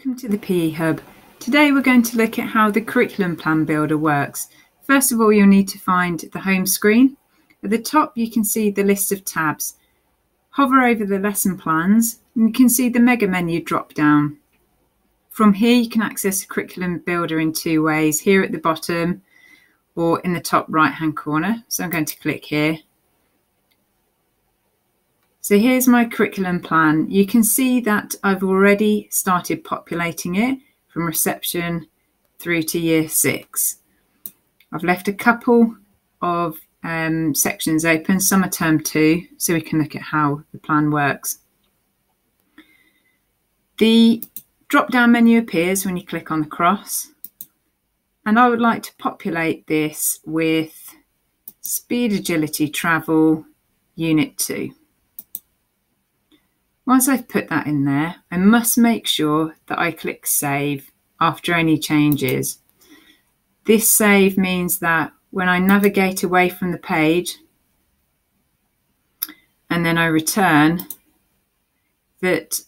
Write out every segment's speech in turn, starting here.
Welcome to the PE Hub. Today we're going to look at how the curriculum plan builder works. First of all, you'll need to find the home screen. At the top, you can see the list of tabs. Hover over the lesson plans and you can see the mega menu drop down. From here, you can access the curriculum builder in two ways, here at the bottom or in the top right hand corner. So I'm going to click here so here's my curriculum plan. You can see that I've already started populating it from reception through to year six. I've left a couple of um, sections open, summer term two, so we can look at how the plan works. The drop down menu appears when you click on the cross. And I would like to populate this with speed agility travel unit two. Once I've put that in there, I must make sure that I click save after any changes. This save means that when I navigate away from the page and then I return, that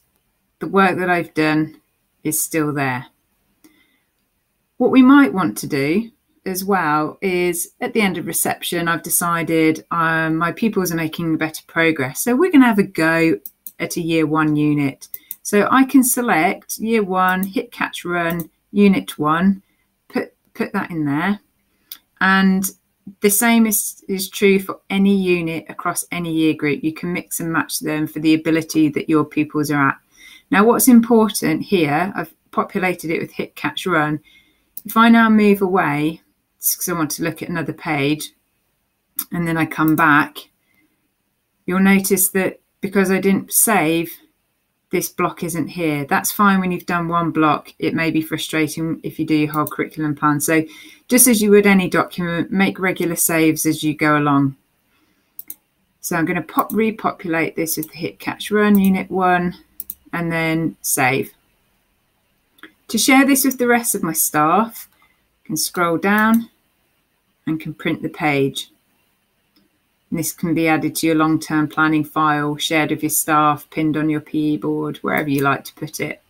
the work that I've done is still there. What we might want to do as well is at the end of reception, I've decided um, my pupils are making better progress. So we're going to have a go at a year one unit. So I can select year one, hit catch run, unit one, put, put that in there. And the same is, is true for any unit across any year group. You can mix and match them for the ability that your pupils are at. Now, what's important here, I've populated it with hit, catch, run. If I now move away, because I want to look at another page, and then I come back, you'll notice that because I didn't save, this block isn't here. That's fine when you've done one block. It may be frustrating if you do your whole curriculum plan. So just as you would any document, make regular saves as you go along. So I'm going to pop repopulate this with the hit catch run unit one and then save. To share this with the rest of my staff, I can scroll down and can print the page. And this can be added to your long-term planning file, shared with your staff, pinned on your PE board, wherever you like to put it.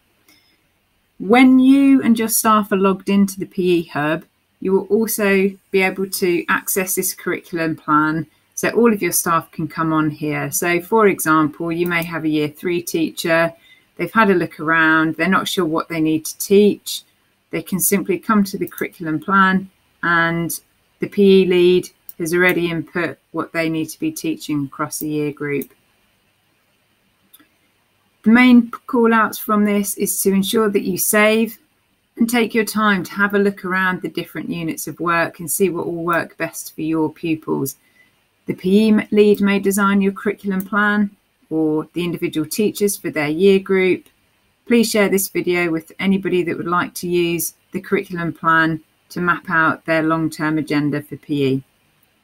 When you and your staff are logged into the PE Hub, you will also be able to access this curriculum plan so all of your staff can come on here. So for example, you may have a year three teacher, they've had a look around, they're not sure what they need to teach. They can simply come to the curriculum plan and the PE lead has already input what they need to be teaching across a year group. The main call outs from this is to ensure that you save and take your time to have a look around the different units of work and see what will work best for your pupils. The PE lead may design your curriculum plan or the individual teachers for their year group. Please share this video with anybody that would like to use the curriculum plan to map out their long-term agenda for PE.